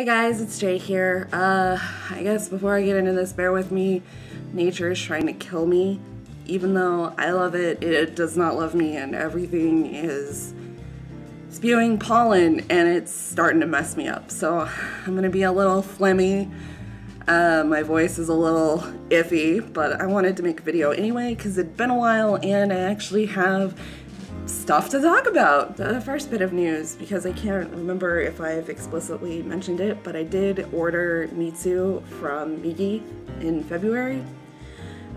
Hey guys, it's Jay here. Uh, I guess before I get into this, bear with me. Nature is trying to kill me. Even though I love it, it does not love me, and everything is spewing pollen, and it's starting to mess me up. So I'm gonna be a little phlegmy. Uh, my voice is a little iffy, but I wanted to make a video anyway because it'd been a while, and I actually have stuff to talk about. The first bit of news, because I can't remember if I've explicitly mentioned it, but I did order Mitsu from Migi in February.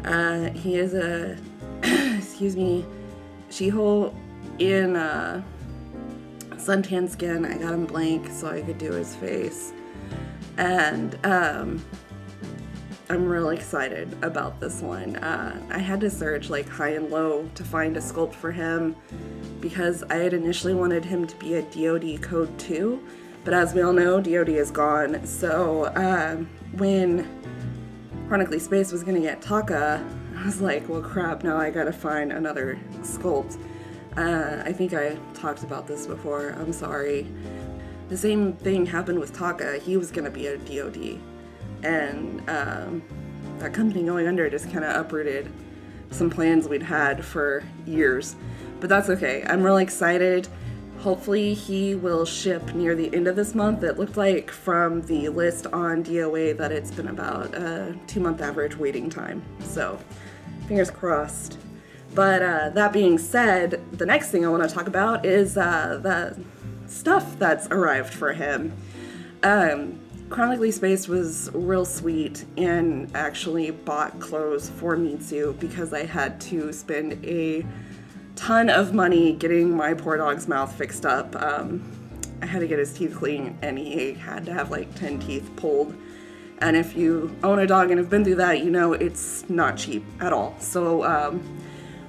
Uh, he is a, excuse me, Shiho in uh, suntan skin. I got him blank so I could do his face. And um, I'm really excited about this one. Uh, I had to search like high and low to find a sculpt for him because I had initially wanted him to be a DoD Code 2, but as we all know, DoD is gone. So um, when Chronically Spaced was gonna get Taka, I was like, well crap, now I gotta find another sculpt. Uh, I think I talked about this before, I'm sorry. The same thing happened with Taka, he was gonna be a DoD and um, that company going under just kind of uprooted some plans we'd had for years. But that's okay. I'm really excited. Hopefully he will ship near the end of this month. It looked like from the list on DOA that it's been about a two month average waiting time. So fingers crossed. But uh, that being said, the next thing I want to talk about is uh, the stuff that's arrived for him. Um, Chronically Spaced was real sweet and actually bought clothes for Mitsu because I had to spend a ton of money getting my poor dog's mouth fixed up. Um, I had to get his teeth clean and he had to have like 10 teeth pulled. And if you own a dog and have been through that, you know it's not cheap at all. So um,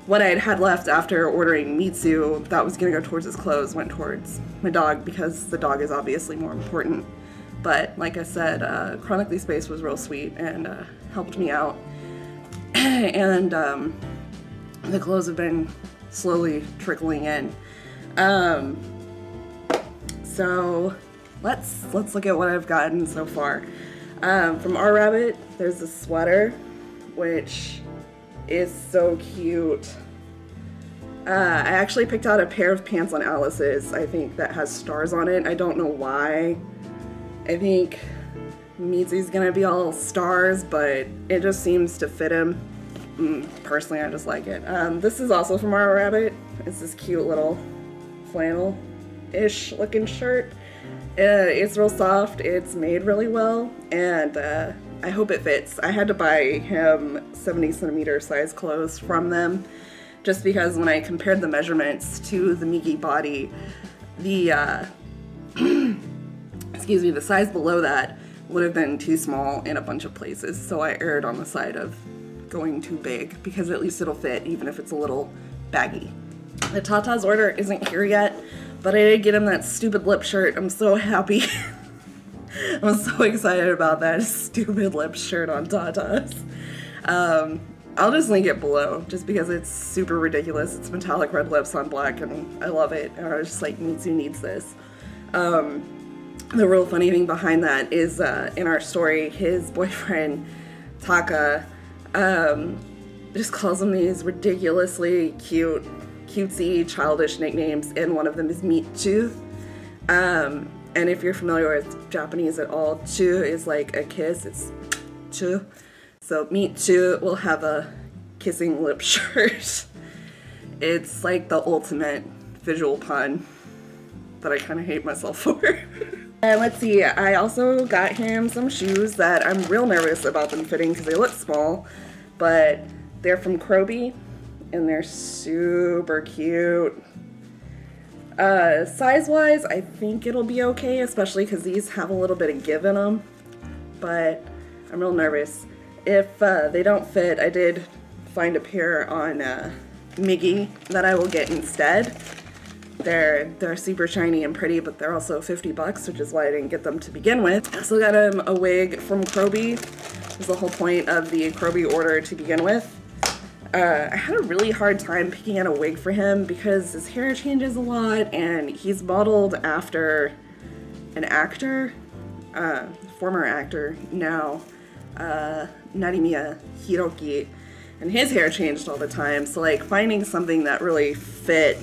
what I had left after ordering Mitsu that was gonna go towards his clothes went towards my dog because the dog is obviously more important. But like I said, uh, Chronically Spaced was real sweet and uh, helped me out. and um, the clothes have been slowly trickling in. Um, so let's let's look at what I've gotten so far. Um, from R Rabbit, there's a sweater, which is so cute. Uh, I actually picked out a pair of pants on Alice's, I think, that has stars on it. I don't know why. I think Mitsu's gonna be all stars, but it just seems to fit him. Mm, personally, I just like it. Um, this is also from our rabbit. It's this cute little flannel-ish looking shirt. Uh, it's real soft, it's made really well, and uh, I hope it fits. I had to buy him 70 centimeter size clothes from them just because when I compared the measurements to the Migi body, the uh, excuse me, the size below that would have been too small in a bunch of places, so I erred on the side of going too big because at least it'll fit even if it's a little baggy. The Tata's order isn't here yet, but I did get him that stupid lip shirt. I'm so happy. I'm so excited about that stupid lip shirt on Tata's. Um, I'll just link it below just because it's super ridiculous. It's metallic red lips on black and I love it. And I was just like, Mitsu needs this. Um, the real funny thing behind that is uh, in our story, his boyfriend Taka um, just calls him these ridiculously cute, cutesy, childish nicknames, and one of them is Michu. Um, and if you're familiar with Japanese at all, chu is like a kiss. It's chu. So Michu will have a kissing lip shirt. it's like the ultimate visual pun that I kind of hate myself for. And let's see, I also got him some shoes that I'm real nervous about them fitting because they look small, but they're from Krobi and they're super cute. Uh, Size-wise, I think it'll be okay, especially because these have a little bit of give in them, but I'm real nervous. If uh, they don't fit, I did find a pair on uh, Migi that I will get instead. They're they're super shiny and pretty, but they're also 50 bucks, which is why I didn't get them to begin with. I also got him a wig from Krobi. Was the whole point of the Krobi order to begin with. Uh, I had a really hard time picking out a wig for him because his hair changes a lot and he's modeled after an actor uh, former actor, now uh, Narimiya Hiroki, and his hair changed all the time. So like finding something that really fit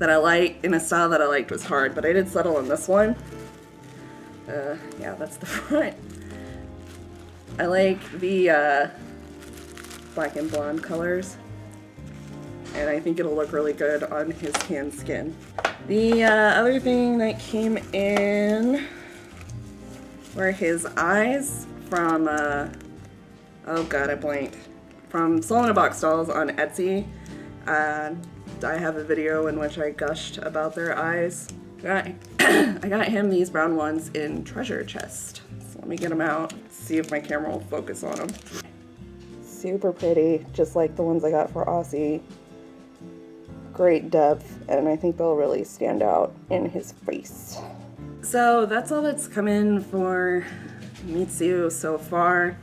that I like in a style that I liked was hard, but I did settle on this one. Uh, yeah, that's the front. I like the uh, black and blonde colors, and I think it'll look really good on his tan skin. The uh, other thing that came in were his eyes from, uh, oh god, I blanked, from Soul in a Box Dolls on Etsy. Uh, I have a video in which I gushed about their eyes. I got, him these brown ones in Treasure Chest. So let me get them out, see if my camera will focus on them. Super pretty, just like the ones I got for Aussie. Great depth, and I think they'll really stand out in his face. So that's all that's come in for Mitsu so far.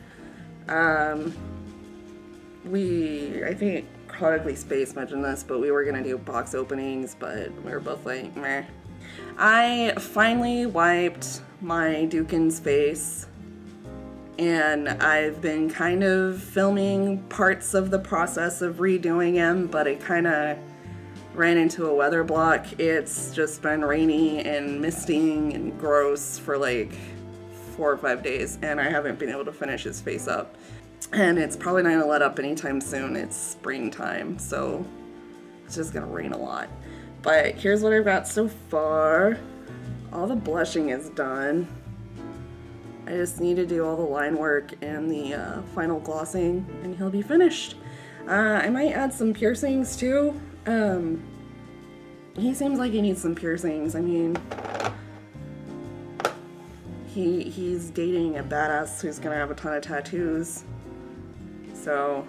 Um, we, I think Chronically Spaced mentioned this, but we were gonna do box openings, but we were both like, meh. I finally wiped my Dukin's face and I've been kind of filming parts of the process of redoing him, but it kind of ran into a weather block. It's just been rainy and misting and gross for like four or five days, and I haven't been able to finish his face up. And it's probably not gonna let up anytime soon. It's springtime, so it's just gonna rain a lot. But here's what I've got so far. All the blushing is done. I just need to do all the line work and the uh, final glossing and he'll be finished. Uh, I might add some piercings too. Um, he seems like he needs some piercings. I mean, he he's dating a badass who's gonna have a ton of tattoos. So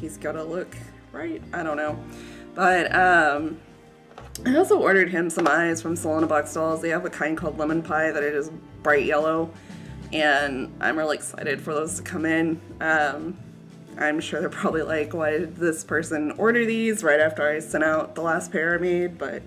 he's gotta look right. I don't know. But um I also ordered him some eyes from Soul in a Box Dolls. They have a kind called lemon pie that it is bright yellow. And I'm really excited for those to come in. Um, I'm sure they're probably like, why did this person order these right after I sent out the last pair I made? But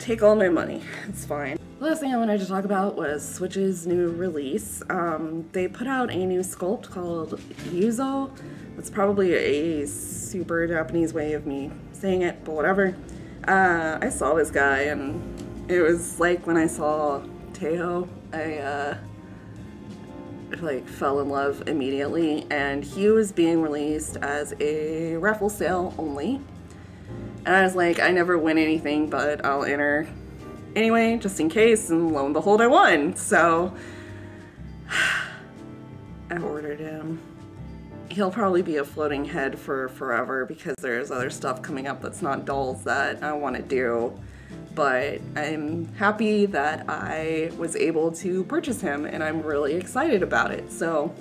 take all my money. It's fine. Last thing I wanted to talk about was Switch's new release. Um, they put out a new sculpt called Yuzo. It's probably a super Japanese way of me saying it, but whatever. Uh, I saw this guy and it was like when I saw Teo, I uh, like fell in love immediately and he was being released as a raffle sale only. And I was like, I never win anything, but I'll enter anyway, just in case, and lo and behold, I won. So I ordered him. He'll probably be a floating head for forever because there's other stuff coming up that's not dolls that I want to do. But I'm happy that I was able to purchase him and I'm really excited about it. So,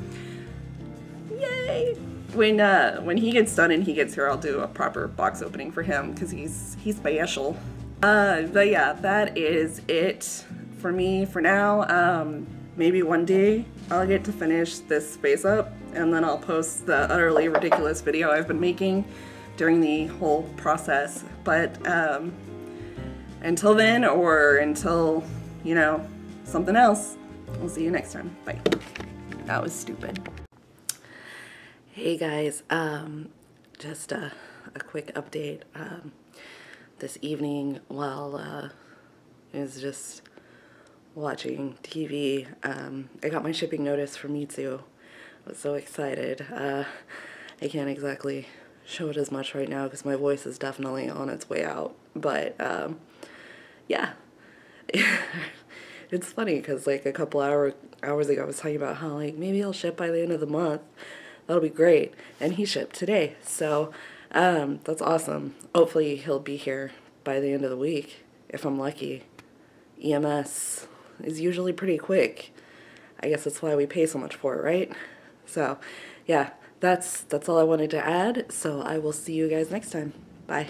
yay! When uh, when he gets done and he gets here, I'll do a proper box opening for him because he's he's special. Uh, but yeah, that is it for me for now. Um, maybe one day I'll get to finish this face up and then I'll post the utterly ridiculous video I've been making during the whole process. But um, until then, or until, you know, something else, we'll see you next time. Bye. That was stupid. Hey guys, um, just a, a quick update. Um, this evening while uh, I was just watching TV. Um, I got my shipping notice from Mitsu. I was so excited. Uh, I can't exactly show it as much right now because my voice is definitely on its way out. But um, yeah, it's funny because like a couple hour hours ago I was talking about how like maybe I'll ship by the end of the month. That'll be great. And he shipped today. So um, that's awesome. Hopefully he'll be here by the end of the week, if I'm lucky. EMS is usually pretty quick. I guess that's why we pay so much for it, right? So, yeah, that's that's all I wanted to add. So I will see you guys next time. Bye.